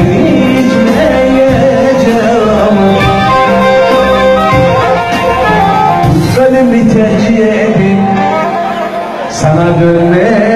sevinmeyeceğim Ölümü tercih edip sana dönmeye